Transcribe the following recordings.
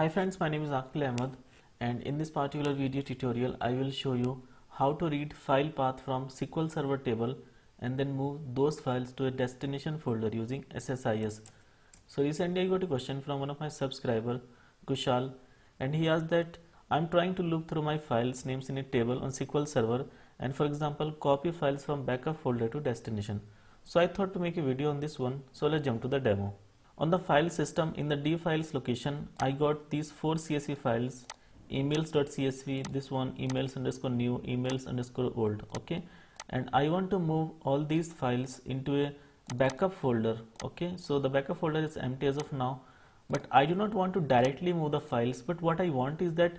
Hi friends, my name is Aqil Ahmed and in this particular video tutorial I will show you how to read file path from SQL Server table and then move those files to a destination folder using SSIS. So recently I got a question from one of my subscriber Kushal and he asked that I'm trying to look through my files names in a table on SQL Server and for example copy files from backup folder to destination. So I thought to make a video on this one so let's jump to the demo. On the file system in the D files location, I got these four CSV files emails.csv, this one emails underscore new, emails underscore old, okay. And I want to move all these files into a backup folder, okay. So the backup folder is empty as of now, but I do not want to directly move the files, but what I want is that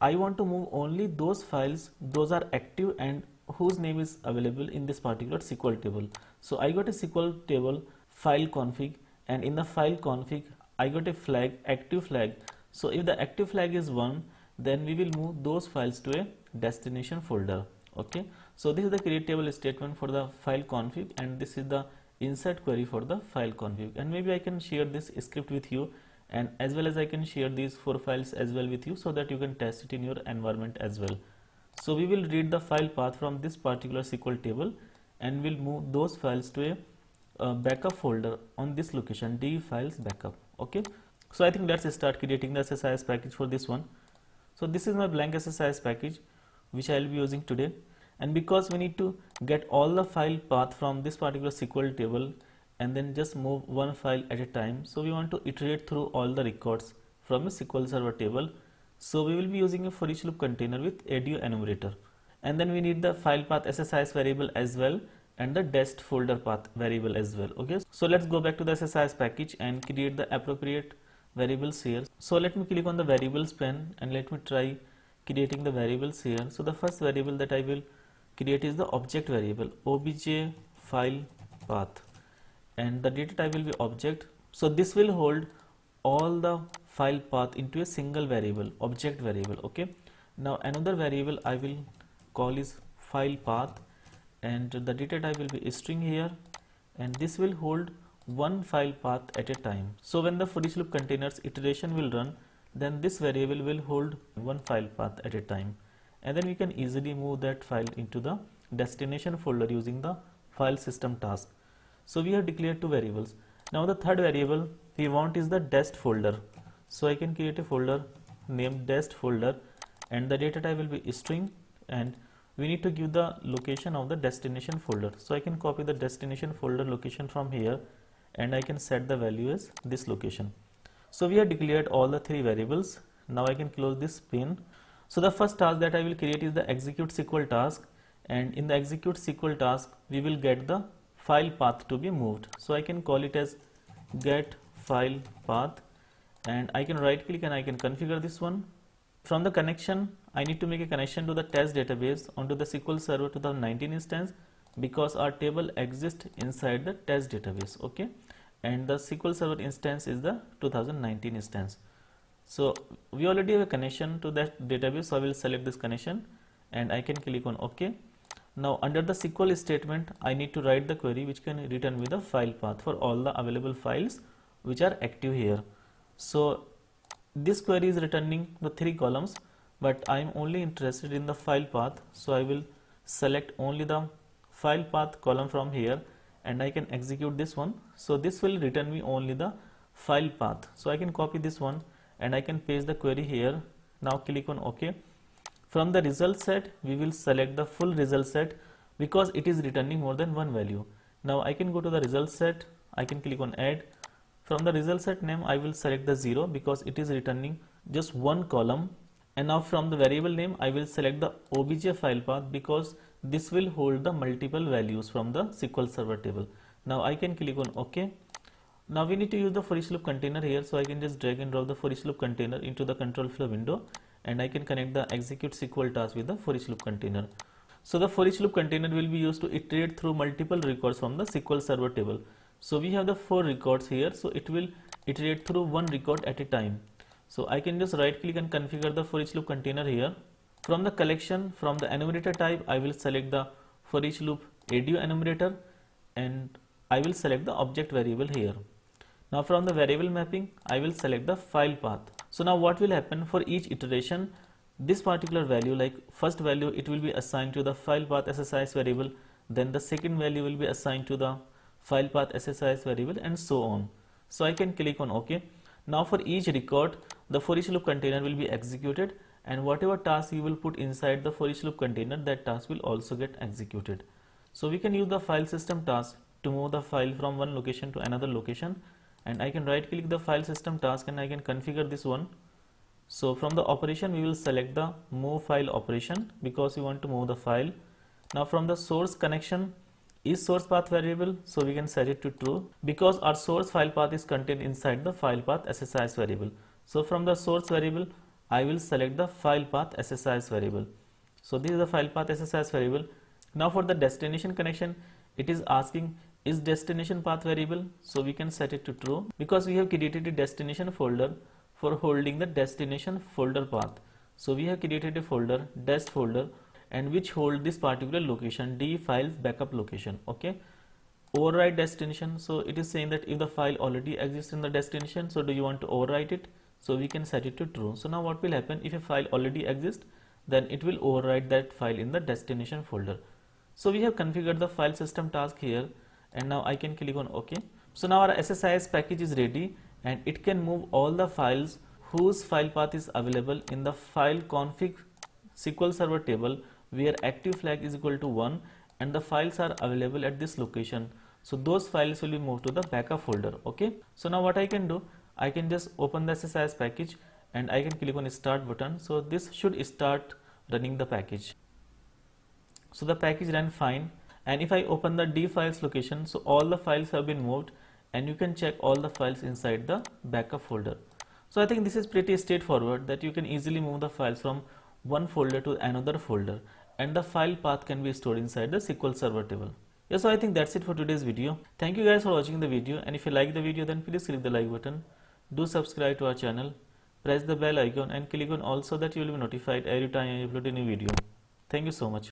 I want to move only those files, those are active and whose name is available in this particular SQL table. So I got a SQL table file config and in the file config I got a flag active flag. So if the active flag is 1 then we will move those files to a destination folder. Okay? So this is the create table statement for the file config and this is the insert query for the file config. And maybe I can share this script with you and as well as I can share these four files as well with you so that you can test it in your environment as well. So we will read the file path from this particular SQL table and we'll move those files to a uh, backup folder on this location d files backup okay? So i think let's start creating the ssis package for this one. So this is my blank ssis package which i'll be using today. And because we need to get all the file path from this particular sql table and then just move one file at a time so we want to iterate through all the records from a sql server table. So we will be using a for each loop container with ADO enumerator. And then we need the file path ssis variable as well and the dest folder path variable as well okay? So let's go back to the SSIS package and create the appropriate variables here. So let me click on the variables pane and let me try creating the variables here. So the first variable that I will create is the object variable obj file path. And the data type will be object. So this will hold all the file path into a single variable object variable okay? Now another variable I will call is file path and the data type will be string here and this will hold one file path at a time. So when the for each loop containers iteration will run then this variable will hold one file path at a time and then we can easily move that file into the destination folder using the file system task. So we have declared two variables. Now the third variable we want is the dest folder. So I can create a folder named dest folder and the data type will be string and we need to give the location of the destination folder. So I can copy the destination folder location from here and I can set the value as this location. So we have declared all the three variables. Now I can close this pane so the first task that I will create is the execute SQL task and in the execute SQL task we will get the file path to be moved. So I can call it as get file path and I can right click and I can configure this one. From the connection I need to make a connection to the test database onto the SQL Server 2019 instance because our table exists inside the test database okay? And the SQL Server instance is the 2019 instance. So we already have a connection to that database so I will select this connection and I can click on OK now under the SQL statement I need to write the query which can return with the file path for all the available files which are active here. So this query is returning the three columns but I am only interested in the file path so I will select only the file path column from here and I can execute this one. So this will return me only the file path. So I can copy this one and I can paste the query here. Now click on OK. From the result set we will select the full result set because it is returning more than one value. Now I can go to the result set. I can click on add. From the result set name I will select the 0 because it is returning just one column and now from the variable name I will select the obj file path because this will hold the multiple values from the SQL server table. Now I can click on OK. Now we need to use the for each loop container here. So I can just drag and drop the for each loop container into the control flow window and I can connect the execute SQL task with the for each loop container. So the for each loop container will be used to iterate through multiple records from the SQL server table. So we have the four records here. So it will iterate through one record at a time so I can just right click and configure the for each loop container here. From the collection, from the enumerator type, I will select the for each loop ADO enumerator and I will select the object variable here. Now from the variable mapping, I will select the file path. so now what will happen for each iteration this particular value like first value it will be assigned to the file path SSIS variable then the second value will be assigned to the file path SSIS variable and so on so I can click on OK now for each record the for each loop container will be executed and whatever task you will put inside the for each loop container that task will also get executed. So we can use the file system task to move the file from one location to another location and I can right click the file system task and I can configure this one. So from the operation we will select the move file operation because we want to move the file. Now from the source connection is source path variable so we can set it to true because our source file path is contained inside the file path SSIS variable. So from the source variable I will select the file path SSIS variable. So this is the file path SSIS variable. Now for the destination connection it is asking is destination path variable? So we can set it to true because we have created a destination folder for holding the destination folder path. So we have created a folder dest folder and which hold this particular location d files backup location okay? Override destination. So it is saying that if the file already exists in the destination so do you want to overwrite it? So we can set it to true. So now what will happen? If a file already exists then it will overwrite that file in the destination folder. So we have configured the file system task here and now I can click on OK. So now our SSIS package is ready and it can move all the files whose file path is available in the file config SQL Server table where active flag is equal to 1 and the files are available at this location. So those files will be moved to the backup folder. Okay. So now what I can do, I can just open the SSIS package and I can click on start button. So this should start running the package. So the package ran fine and if I open the D files location so all the files have been moved and you can check all the files inside the backup folder. So I think this is pretty straightforward that you can easily move the files from one folder to another folder and the file path can be stored inside the SQL Server table. Yeah, so I think that's it for today's video. Thank you guys for watching the video and if you like the video then please click the like button. Do subscribe to our channel. Press the bell icon and click on all so that you will be notified every time I upload a new video. Thank you so much.